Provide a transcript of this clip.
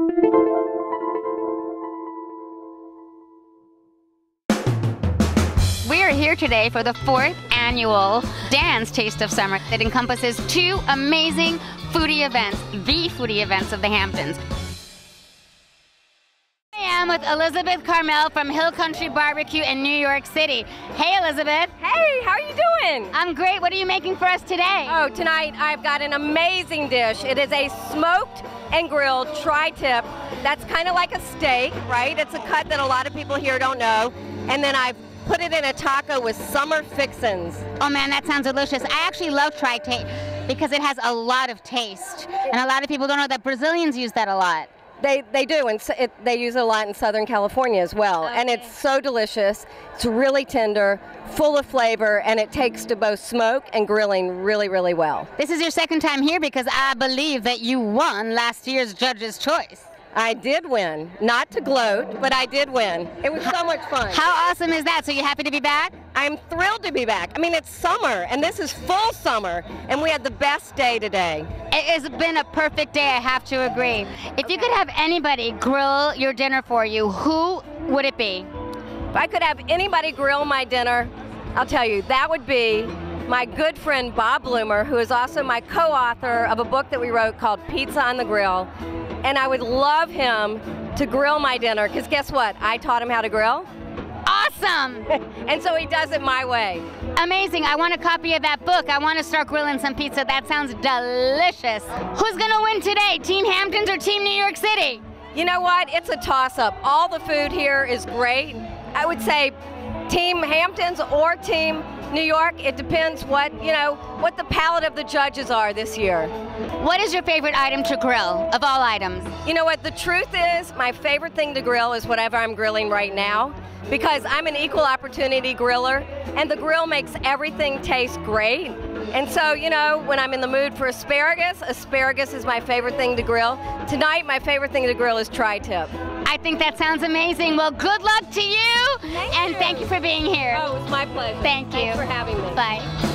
We are here today for the fourth annual Dan's Taste of Summer that encompasses two amazing foodie events, the foodie events of the Hamptons. I am with Elizabeth Karmel from Hill Country Barbecue in New York City. Hey, Elizabeth. Hey, how are you doing? I'm great. What are you making for us today? Oh, tonight I've got an amazing dish. It is a smoked and grilled tri-tip. That's kind of like a steak, right? It's a cut that a lot of people here don't know. And then I've put it in a taco with summer fixins. Oh man, that sounds delicious. I actually love tri-tip because it has a lot of taste. And a lot of people don't know that Brazilians use that a lot. They, they do, and so it, they use it a lot in Southern California as well. Okay. And it's so delicious. It's really tender, full of flavor, and it takes to both smoke and grilling really, really well. This is your second time here because I believe that you won last year's Judge's Choice. I did win. Not to gloat, but I did win. It was so much fun. How awesome is that? So you happy to be back? I'm thrilled to be back. I mean, it's summer, and this is full summer, and we had the best day today. It has been a perfect day, I have to agree. If you could have anybody grill your dinner for you, who would it be? If I could have anybody grill my dinner, I'll tell you, that would be my good friend Bob Blumer, who is also my co author of a book that we wrote called Pizza on the Grill. And I would love him to grill my dinner, because guess what? I taught him how to grill. Awesome! and so he does it my way. Amazing. I want a copy of that book. I want to start grilling some pizza. That sounds delicious. Who's going to win today? Team Hamptons or Team New York City? You know what? It's a toss up. All the food here is great. I would say Team Hamptons or Team New York. It depends what, you know, what the palate of the judges are this year. What is your favorite item to grill of all items? You know what? The truth is, my favorite thing to grill is whatever I'm grilling right now because I'm an equal opportunity griller and the grill makes everything taste great. And so, you know, when I'm in the mood for asparagus, asparagus is my favorite thing to grill. Tonight, my favorite thing to grill is tri-tip. I think that sounds amazing. Well, good luck to you, Thank and you. thank you for being here. Oh, it's my pleasure. Thank you. Thanks for having me. Bye.